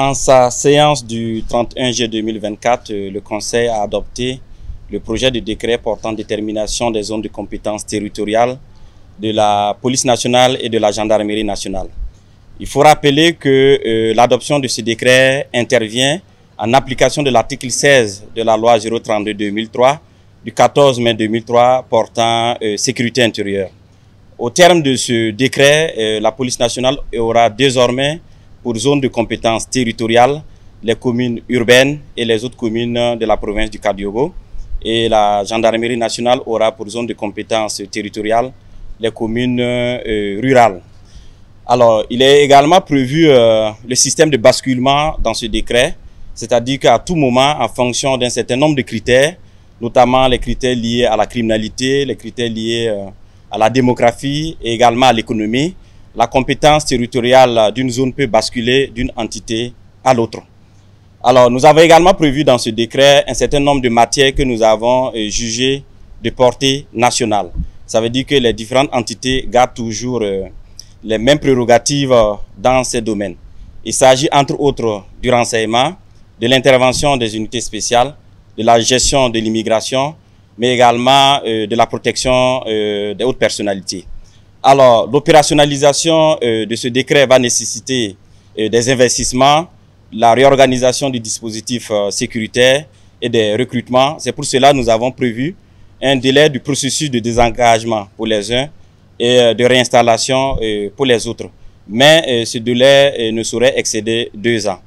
En sa séance du 31 juillet 2024, le Conseil a adopté le projet de décret portant détermination des zones de compétences territoriales de la police nationale et de la gendarmerie nationale. Il faut rappeler que euh, l'adoption de ce décret intervient en application de l'article 16 de la loi 032-2003 du 14 mai 2003 portant euh, sécurité intérieure. Au terme de ce décret, euh, la police nationale aura désormais pour zone de compétences territoriales les communes urbaines et les autres communes de la province du Kadiogo. Et la gendarmerie nationale aura pour zone de compétences territoriales les communes euh, rurales. Alors, il est également prévu euh, le système de basculement dans ce décret, c'est-à-dire qu'à tout moment, en fonction d'un certain nombre de critères, notamment les critères liés à la criminalité, les critères liés euh, à la démographie et également à l'économie, la compétence territoriale d'une zone peut basculer d'une entité à l'autre. Alors, nous avons également prévu dans ce décret un certain nombre de matières que nous avons jugées de portée nationale. Ça veut dire que les différentes entités gardent toujours euh, les mêmes prérogatives euh, dans ces domaines. Il s'agit entre autres du renseignement, de l'intervention des unités spéciales, de la gestion de l'immigration, mais également euh, de la protection des hautes personnalités. Alors, l'opérationnalisation de ce décret va nécessiter des investissements, la réorganisation du dispositif sécuritaire et des recrutements. C'est pour cela que nous avons prévu un délai du processus de désengagement pour les uns et euh, de réinstallation euh, pour les autres. Mais euh, ce délai ne saurait excéder deux ans.